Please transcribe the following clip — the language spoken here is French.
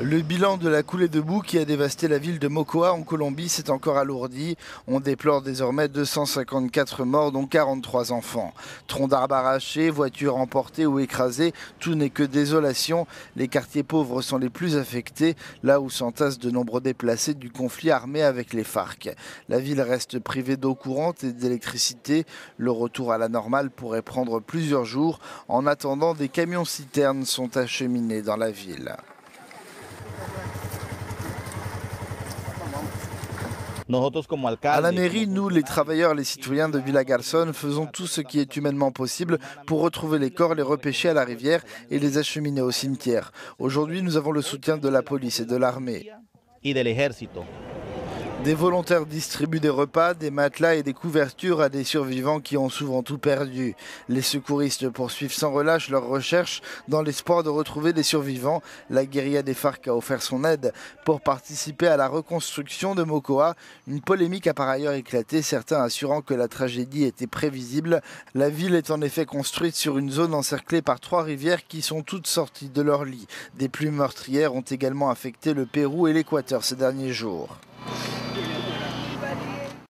Le bilan de la coulée de boue qui a dévasté la ville de Mocoa en Colombie s'est encore alourdi. On déplore désormais 254 morts, dont 43 enfants. Troncs d'arbres arrachés, voitures emportées ou écrasées, tout n'est que désolation. Les quartiers pauvres sont les plus affectés, là où s'entassent de nombreux déplacés du conflit armé avec les FARC. La ville reste privée d'eau courante et d'électricité. Le retour à la normale pourrait prendre plusieurs jours. En attendant, des camions-citernes sont acheminés dans la ville. À la mairie, nous, les travailleurs, les citoyens de Villa Garçon, faisons tout ce qui est humainement possible pour retrouver les corps, les repêcher à la rivière et les acheminer au cimetière. Aujourd'hui, nous avons le soutien de la police et de l'armée. Des volontaires distribuent des repas, des matelas et des couvertures à des survivants qui ont souvent tout perdu. Les secouristes poursuivent sans relâche leurs recherches dans l'espoir de retrouver les survivants. La guérilla des FARC a offert son aide pour participer à la reconstruction de Mokoa. Une polémique a par ailleurs éclaté, certains assurant que la tragédie était prévisible. La ville est en effet construite sur une zone encerclée par trois rivières qui sont toutes sorties de leur lit. Des pluies meurtrières ont également affecté le Pérou et l'Équateur ces derniers jours. Thank you.